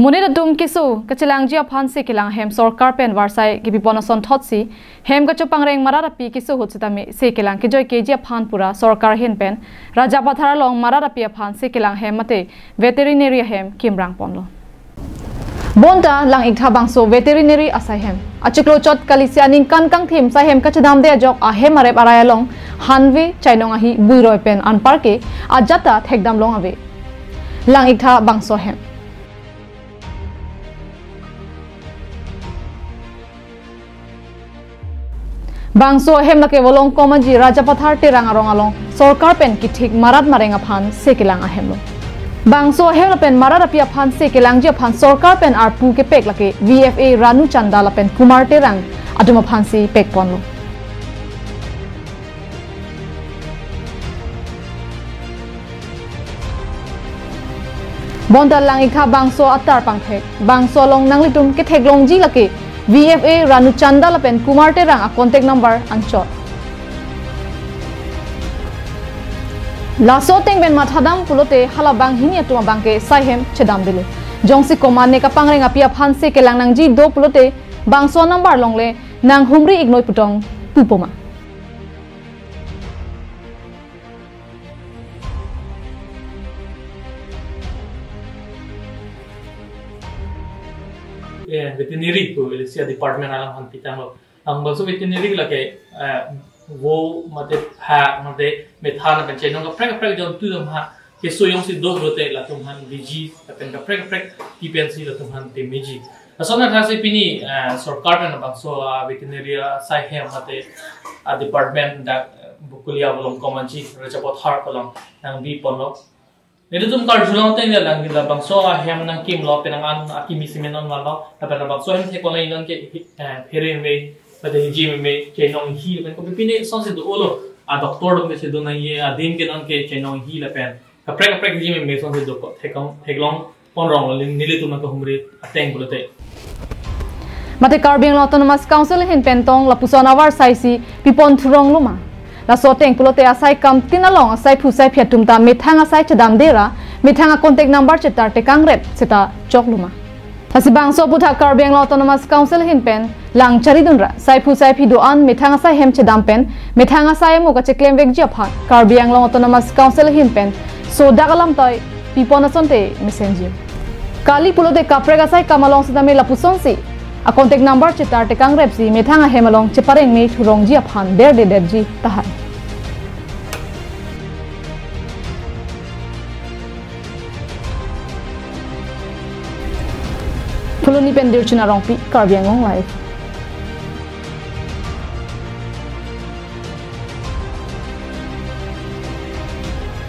मुनीर दुम किसु कचिलांगजी अफान से किलांग हेम सरकार पेन वारसाई की विपनसन थी हेम गचो पांग मरारपी किसु हुचितमी से किलांग कि जय केजी अफान पुरा सरकार हेन पेन राजा बाधारा लोंग मरारपी अफान से किलांग हेम मते वेटेरिनेरी हेम किमरांग पोनलो बोंदा लांग इक्था बांसो वेटेरिनेरी असाय हेम अचिक्लो चोट कलिसिया निंकान कांग थीम साय हेम कचदाम दे अजोक आहेम अरेप अराया लोंग हानवे चाइनोंग अही बुई रोय पेन अनपार के आजाता थेकदाम लोंग अवे लांग इथा बांसो हेम बांसो हेमना केवल कौमजी राजपथार तेरा रोंगालों सरकार पेन की ठीक मारा मारेंगे फान सेकेला हेमलो बांसो हेमला पेन मारा रपिया फान जी फान सरकार पेन आर पू के पेक लगे वी एफ़ ए रानु चंदा लपेन कुमार तेरंग अदम फांसी पेक पानलो बोंदा लांगिखा बांसो अतार पांगथे बांसो लोंग नंगलीटुम के थेग लोंगजी लके VFA Ranu chanda lapen Kumar Terang contact number ang chot. Laso teng ben mathadam pulote halabang hinia tuma bangke saihem chedam dilu. Jongsi koman ne kapang ring apia phanse ke langnang ji do pulote bangso number longle nang humri ignoi putong pupoma. Veterinary को इलेक्सिया department आला हम पिता हम हम बसो veterinary लगे वो मते हा मते मेथा न पेचे नो फ्रेक फ्रेक जो तु दम हा के सो यों सी दो रोते ला तुम हन बीजी पेन का फ्रेक फ्रेक टीपीएनसी ला तुम हन ते मेजी असोना था से पिनी सरकार ने बसो veterinary साइ है मते डिपार्टमेंट दा बुकुलिया बोलम कमंची रचपत हार कलम नंग बी पोलो Nito tum kar julang teng lang gila bang so hem nang kim lo penang an aki mi simen on malo ta pa bang so hem te ko nang ke phere me pa de ji me ke nong hi pen. Ko pipine son se do olo a doctor dong se do na ye a din ke nang ke ke nong hi la pen. Ka prek prek ji me me son se do ko te kong te long pon rong le nile tum ka humre ateng bulo te. Mate Caribbean Autonomous Council hin pentong la pusona war saisi pipon thurong luma la so teng pulote asai kam tinalong asai phusai phiatum ta mithang asai chadam dera mithanga contact number chetar te kangret seta chokluma thasi bangso putha karbeng autonomous council hin pen lang charidunra sai phusai phi do an mithanga sai hem chadam pen mithanga sai mo ka cheklem vek ja pha karbeng autonomous council hin pen so dagalam toy pipona sonte messenger kali pulote kaprega sai kamalong sidame lapuson si contact number चितार टेकांग्रेपजी मेथांग हेमलों चिपरेंग में थुरोंगजी अफान देर दे देरजी तहार फुलुनी पेंदिर चिना रोंपी कार्बियांगों life